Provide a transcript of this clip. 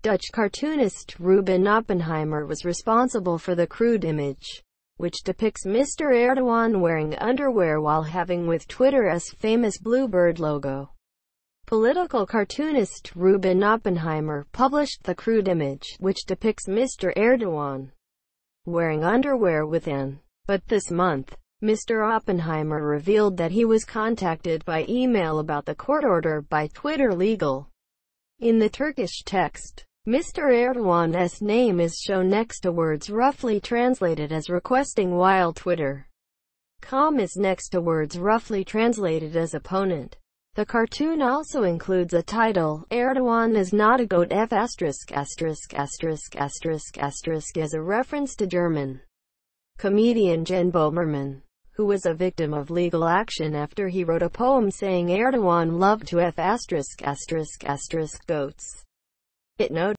Dutch cartoonist Ruben Oppenheimer was responsible for the crude image, which depicts Mr. Erdogan wearing underwear while having with Twitter's famous Bluebird logo. Political cartoonist Ruben Oppenheimer published the crude image, which depicts Mr. Erdogan wearing underwear within. But this month, Mr. Oppenheimer revealed that he was contacted by email about the court order by Twitter Legal. In the Turkish text, Mr. Erdogan's name is shown next to words roughly translated as requesting while Twitter. Com is next to words roughly translated as opponent. The cartoon also includes a title, Erdogan is not a goat F asterisk asterisk asterisk asterisk asterisk as a reference to German comedian Jan Böhmermann, who was a victim of legal action after he wrote a poem saying Erdogan loved to F asterisk asterisk asterisk goats. It noted